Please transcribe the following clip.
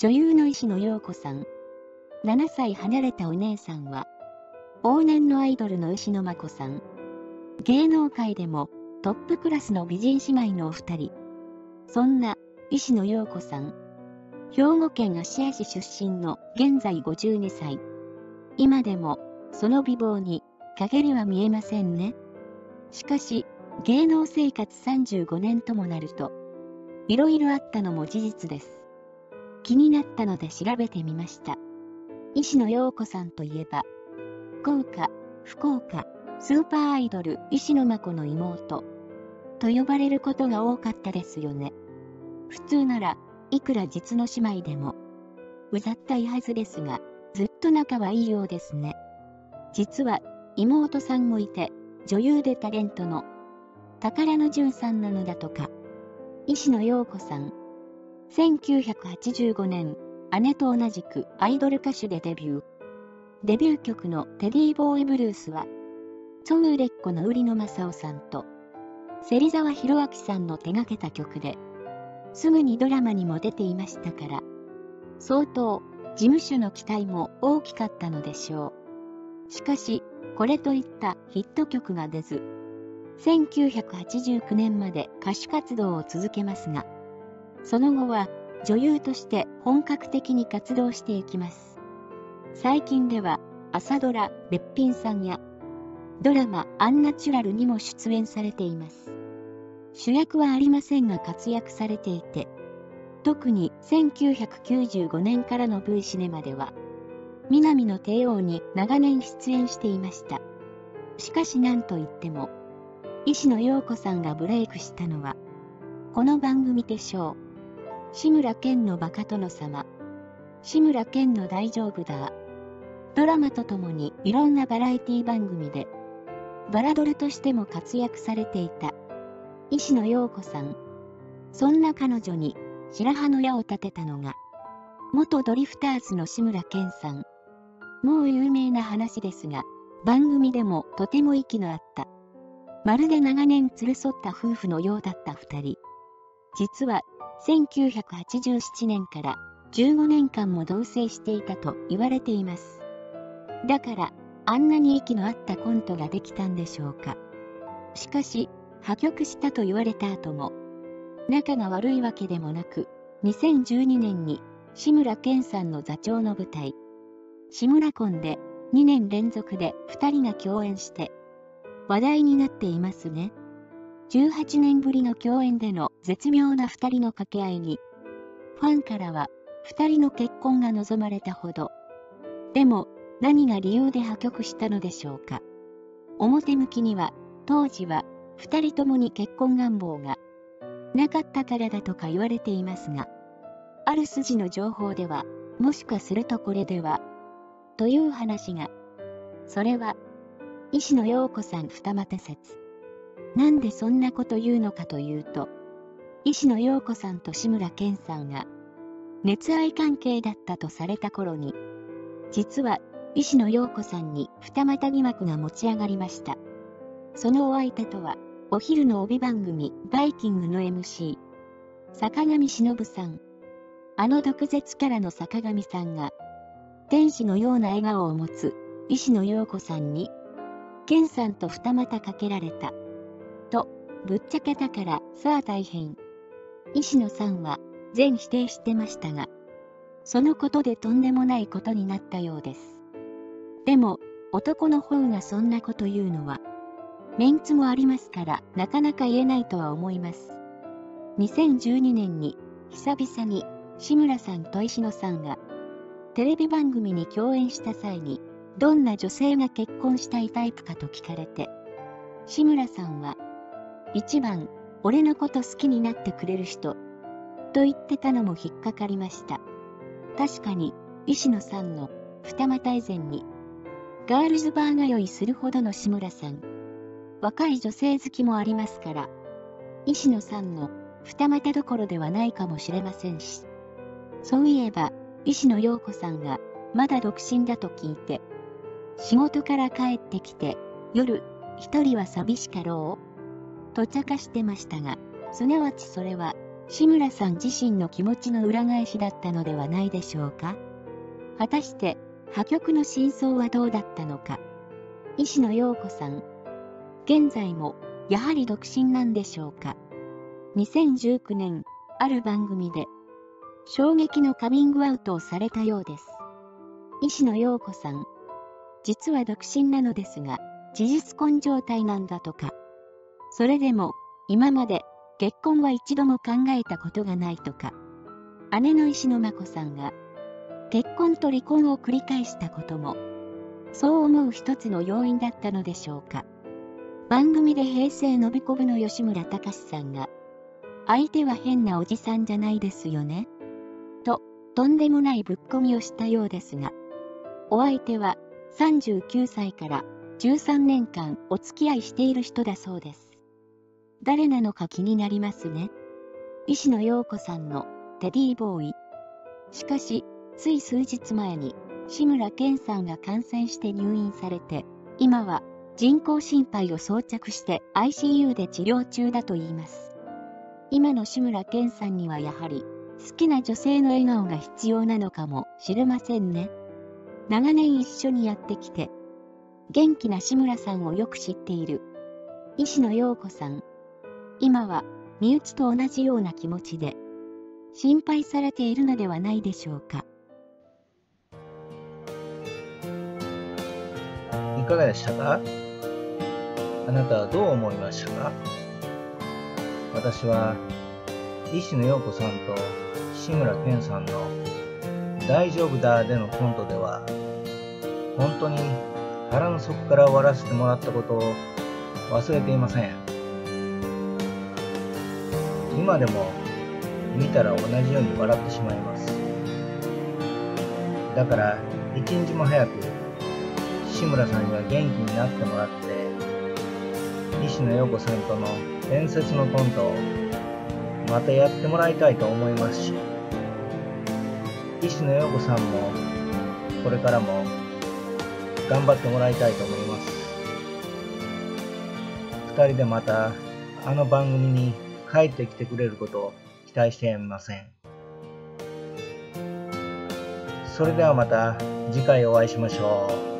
女優の石野陽子さん。7歳離れたお姉さんは、往年のアイドルの石野真子さん。芸能界でもトップクラスの美人姉妹のお二人。そんな石野陽子さん。兵庫県芦屋市出身の現在52歳。今でもその美貌に陰りは見えませんね。しかし、芸能生活35年ともなると、いろいろあったのも事実です。気になったので調べてみました。石野陽子さんといえば、福岡、福岡、スーパーアイドル石野真子の妹、と呼ばれることが多かったですよね。普通なら、いくら実の姉妹でも、うざったいはずですが、ずっと仲はいいようですね。実は、妹さんもいて、女優でタレントの、宝の純さんなのだとか。石野陽子さん。1985年、姉と同じくアイドル歌手でデビュー。デビュー曲のテディーボーイブルースは、ソウレッコの売野正夫さんと、芹沢博明さんの手掛けた曲で、すぐにドラマにも出ていましたから、相当事務所の期待も大きかったのでしょう。しかし、これといったヒット曲が出ず、1989年まで歌手活動を続けますが、その後は女優として本格的に活動していきます。最近では朝ドラ「べっぴんさん」やドラマ「アンナチュラル」にも出演されています。主役はありませんが活躍されていて、特に1995年からの V シネマでは、南の帝王に長年出演していました。しかし何といっても、石野陽子さんがブレイクしたのは、この番組でしょう。志村けんのバカ殿様。志村けんの大丈夫だ。ドラマとともにいろんなバラエティ番組で、バラドルとしても活躍されていた、石野陽子さん。そんな彼女に白羽の矢を立てたのが、元ドリフターズの志村けんさん。もう有名な話ですが、番組でもとても息の合った。まるで長年連れ添った夫婦のようだった二人。実は、1987年から15年間も同棲していたと言われています。だから、あんなに息の合ったコントができたんでしょうか。しかし、破局したと言われた後も、仲が悪いわけでもなく、2012年に志村けんさんの座長の舞台、志村婚で2年連続で2人が共演して話題になっていますね。18年ぶりの共演での絶妙な2人の掛け合いに、ファンからは2人の結婚が望まれたほど。でも何が理由で破局したのでしょうか。表向きには当時は2人ともに結婚願望がなかったからだとか言われていますが、ある筋の情報では、もしかするとこれでは、という話が。それは、石野陽子さん二股説。なんでそんなこと言うのかというと、石野陽子さんと志村けんさんが、熱愛関係だったとされた頃に、実は石野陽子さんに二股疑惑が持ち上がりました。そのお相手とは、お昼の帯番組バイキングの MC、坂上忍さん。あの毒舌キャラの坂上さんが、天使のような笑顔を持つ石野陽子さんに、健さんと二股かけられた。ぶっちゃけたからさあ大変。石野さんは全否定してましたが、そのことでとんでもないことになったようです。でも、男の方がそんなこと言うのは、メンツもありますからなかなか言えないとは思います。2012年に久々に志村さんと石野さんがテレビ番組に共演した際にどんな女性が結婚したいタイプかと聞かれて志村さんは一番俺のこと好きになってくれる人。と言ってたのも引っかかりました。確かに石野さんの二股以前にガールズバー通いするほどの志村さん。若い女性好きもありますから、石野さんの二股どころではないかもしれませんし。そういえば、石野陽子さんがまだ独身だと聞いて、仕事から帰ってきて、夜、一人は寂しかろう？と茶化してましたが、すなわちそれは、志村さん自身の気持ちの裏返しだったのではないでしょうか。果たして破局の真相はどうだったのか。石野陽子さん。現在もやはり独身なんでしょうか。2019年ある番組で衝撃のカミングアウトをされたようです。石野陽子さん。実は独身なのですが事実婚状態なんだとか。それでも今まで結婚は一度も考えたことがないとか。姉の石野真子さんが結婚と離婚を繰り返したことも。そう思う一つの要因だったのでしょうか。番組で平成のびこぶの吉村隆さんが相手は変なおじさんじゃないですよね。ととんでもないぶっ込みをしたようですがお相手は39歳から13年間お付き合いしている人だそうです。誰なのか気になりますね。石野陽子さんのテディボーイ。しかしつい数日前に志村けんさんが感染して入院されて今は人工心肺を装着して ICU で治療中だといいます。今の志村けんさんにはやはり好きな女性の笑顔が必要なのかもしれませんね。長年一緒にやってきて元気な志村さんをよく知っている。石野陽子さん。今は身内と同じような気持ちで心配されているのではないでしょうか。いかがでしたか？あなたはどう思いましたか？私は石野陽子さんと志村けんさんの「大丈夫だ」でのコントでは本当に腹の底から終わらせてもらったことを忘れていません。今でも見たら同じように笑ってしまいます。だから一日も早く志村さんには元気になってもらって石野陽子さんとの伝説のコントをまたやってもらいたいと思いますし石野陽子さんもこれからも頑張ってもらいたいと思います。2人でまたあの番組に帰ってきてくれることを期待していません。それではまた次回お会いしましょう。